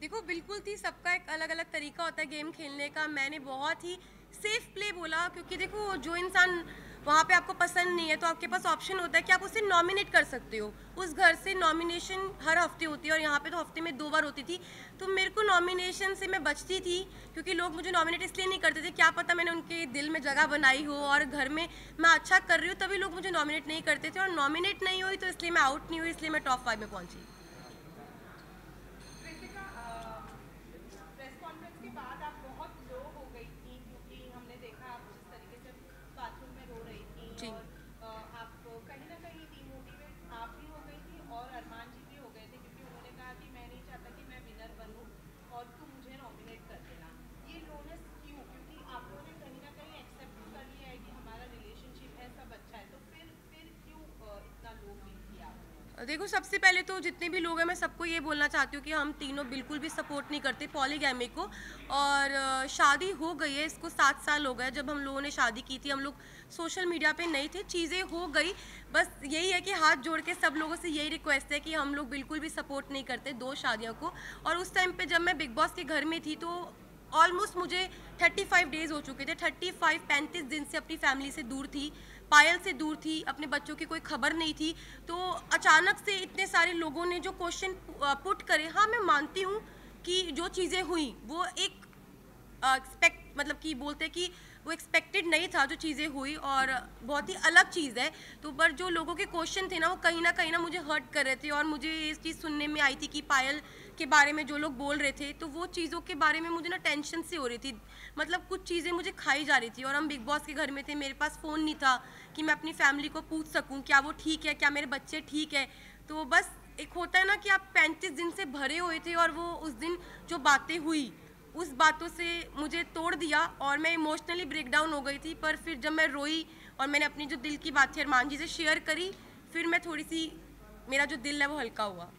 देखो, बिल्कुल थी, सबका एक अलग अलग तरीका होता है गेम खेलने का। मैंने बहुत ही सेफ़ प्ले बोला, क्योंकि देखो, जो इंसान वहाँ पे आपको पसंद नहीं है तो आपके पास ऑप्शन होता है कि आप उसे नॉमिनेट कर सकते हो। उस घर से नॉमिनेशन हर हफ़्ते होती है, और यहाँ पे तो हफ़्ते में दो बार होती थी। तो मेरे को नॉमिनेशन से मैं बचती थी, क्योंकि लोग मुझे नॉमिनेट इसलिए नहीं करते थे, क्या पता मैंने उनके दिल में जगह बनाई हो, और घर में मैं अच्छा कर रही हूँ, तभी लोग मुझे नॉमिनेट नहीं करते थे। और नॉमिनेट नहीं हुई तो इसलिए मैं आउट नहीं हुई, इसलिए मैं टॉप फाइव में पहुँची। देखो, सबसे पहले तो जितने भी लोग हैं, मैं सबको ये बोलना चाहती हूँ कि हम तीनों बिल्कुल भी सपोर्ट नहीं करते पॉलीगैमी को। और शादी हो गई है, इसको सात साल हो गए जब हम लोगों ने शादी की थी, हम लोग सोशल मीडिया पे नहीं थे, चीज़ें हो गई। बस यही है कि हाथ जोड़ के सब लोगों से यही रिक्वेस्ट है कि हम लोग बिल्कुल भी सपोर्ट नहीं करते दो शादियों को। और उस टाइम पर जब मैं बिग बॉस के घर में थी तो ऑलमोस्ट मुझे 35 डेज़ हो चुके थे 35 पैंतीस दिन से अपनी फैमिली से दूर थी। पायल से दूर थी, अपने बच्चों की कोई खबर नहीं थी। तो अचानक से इतने सारे लोगों ने जो क्वेश्चन पुट करे हाँ मैं मानती हूँ कि जो चीज़ें हुई, वो एक एक्सपेक्ट मतलब कि बोलते कि वो एक्सपेक्टेड नहीं था जो चीज़ें हुई और बहुत ही अलग चीज़ है। तो पर जो लोगों के क्वेश्चन थे ना, वो कहीं ना कहीं ना मुझे हर्ट कर रहे थे और मुझे इस चीज़ सुनने में आई थी कि पायल के बारे में जो लोग बोल रहे थे तो वो चीज़ों के बारे में मुझे ना टेंशन से हो रही थी। मतलब कुछ चीज़ें मुझे खाई जा रही थी और हम बिग बॉस के घर में थे, मेरे पास फ़ोन नहीं था कि मैं अपनी फैमिली को पूछ सकूँ, क्या वो ठीक है, क्या मेरे बच्चे ठीक है। तो बस एक होता है ना कि आप पैंतीस दिन से भरे हुए थे और वो उस दिन जो बातें हुई, उस बातों से मुझे तोड़ दिया और मैं इमोशनली ब्रेक डाउन हो गई थी। पर फिर जब मैं रोई और मैंने अपनी जो दिल की बात थी, अरमान जी से शेयर करी, फिर मैं थोड़ी सी, मेरा जो दिल है वो हल्का हुआ।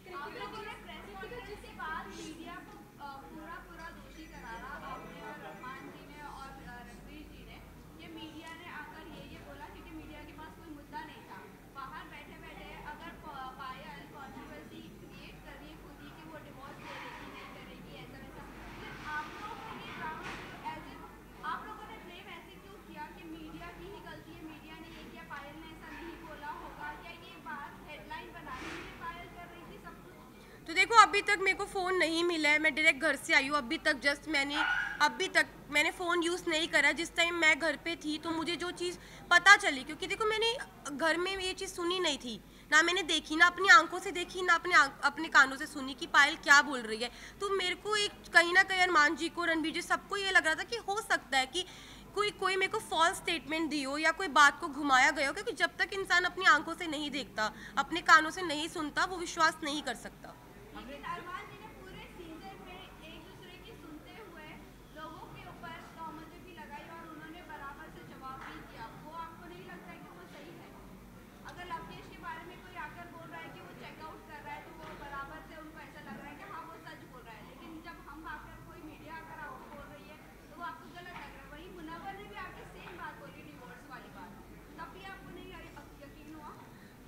अभी तक मेरे को फ़ोन नहीं मिला है। मैं डायरेक्ट घर से आई हूँ। अभी तक जस्ट मैंने, अभी तक मैंने फ़ोन यूज़ नहीं करा जिस टाइम मैं घर पे थी तो मुझे जो चीज़ पता चली, क्योंकि देखो मैंने घर में ये चीज़ सुनी नहीं थी। ना मैंने देखी, ना अपनी आँखों से देखी, ना अपने अपने कानों से सुनी कि पायल क्या बोल रही है। तो मेरे को एक, कहीं ना कहीं अरमान जी को रणबीर जी, सबको ये लग रहा था कि हो सकता है कि कोई कोई मेरे को फॉल्स स्टेटमेंट दी हो या कोई बात को घुमाया गया हो, क्योंकि जब तक इंसान अपनी आँखों से नहीं देखता, अपने कानों से नहीं सुनता, वो विश्वास नहीं कर सकता।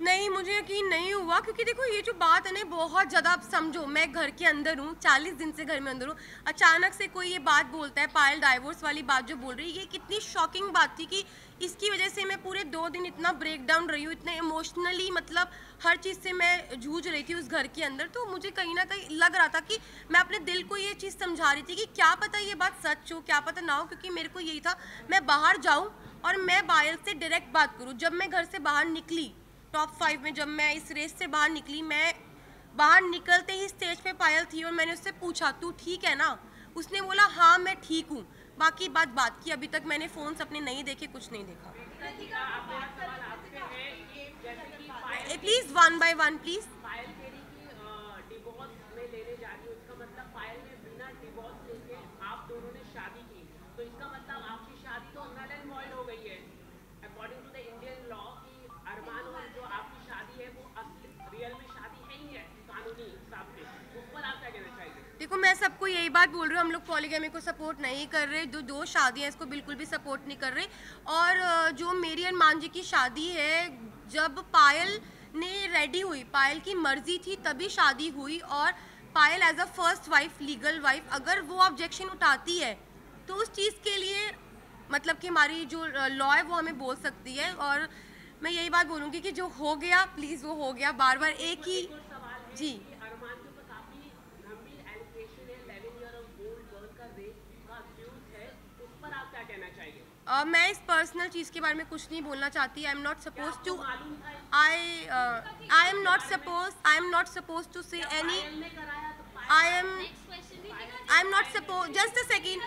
नहीं, मुझे यकीन नहीं हुआ, क्योंकि देखो ये जो बात है ना बहुत ज़्यादा समझो। मैं घर के अंदर हूँ, चालीस दिन से घर में अंदर हूँ। अचानक से कोई ये बात बोलता है, पायल डाइवोर्स वाली बात जो बोल रही है, ये कितनी शॉकिंग बात थी कि इसकी वजह से मैं पूरे दो दिन इतना ब्रेक डाउन रही हूँ, इतने इमोशनली मतलब हर चीज़ से मैं जूझ रही थी उस घर के अंदर। तो मुझे कहीं ना कहीं लग रहा था कि मैं अपने दिल को ये चीज़ समझा रही थी कि क्या पता ये बात सच हो, क्या पता ना हो, क्योंकि मेरे को यही था, मैं बाहर जाऊँ और मैं बायल से डायरेक्ट बात करूँ। जब मैं घर से बाहर निकली टॉप फाइव में जब मैं इस रेस से बाहर निकली मैं बाहर निकलते ही स्टेज पे पायल थी और मैंने उससे पूछा तू ठीक है ना? उसने बोला हाँ मैं ठीक हूँ। बाकी बात बात की अभी तक मैंने फ़ोन अपने नहीं देखे कुछ नहीं देखा। Please one by one please सबको यही बात बोल रही हूँ, हम लोग पॉलीगेमी को सपोर्ट नहीं कर रहे, जो दो शादियाँ इसको बिल्कुल भी सपोर्ट नहीं कर रहे। और जो मेरी मान जी की शादी है, जब पायल ने रेडी हुई, पायल की मर्ज़ी थी तभी शादी हुई और Payal as a first wife legal wife अगर वो ऑब्जेक्शन उठाती है तो उस चीज़ के लिए मतलब कि हमारी जो लॉ है, वो हमें बोल सकती है। और मैं यही बात बोलूँगी कि जो हो गया प्लीज़ वो हो गया। बार बार एक ही जी अरमान के ऊपर काफ़ी गंभीर एलिगेशन है 11 ईयर ऑफ़ गोल्ड गर्ल का रेप का अब्यूज है उस पर आप क्या कहना चाहेंगे Uh, मैं इस पर्सनल चीज़ के बारे में कुछ नहीं बोलना चाहती। I am not suppose to I I am not suppose I am not suppose to say any I am I am not suppose just a second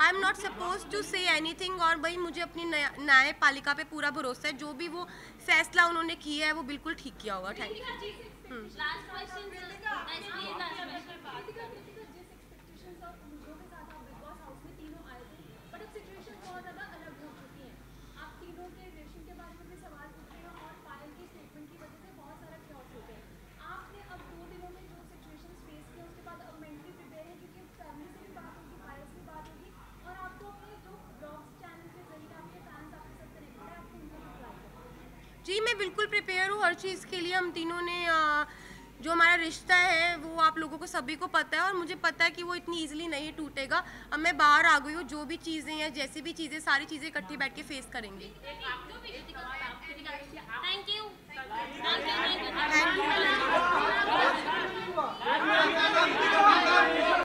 I am not suppose to say anything और भाई मुझे अपनी न्याय- पालिका पे पूरा भरोसा है। जो भी वो फैसला उन्होंने किया है वो बिल्कुल ठीक किया होगा। थैंक यू जो मैं बिल्कुल प्रिपेयर हूँ हर चीज़ के लिए। हम तीनों ने अ, जो हमारा रिश्ता है वो आप लोगों को सभी को पता है और मुझे पता है कि वो इतनी ईजिली नहीं टूटेगा। अब मैं बाहर आ गई हूँ जो भी चीज़ें हैं जैसी भी चीज़ें सारी चीज़ें इकट्ठी बैठ के फेस करेंगे। Thank you thank you thank you